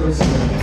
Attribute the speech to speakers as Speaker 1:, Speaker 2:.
Speaker 1: coisa. Né?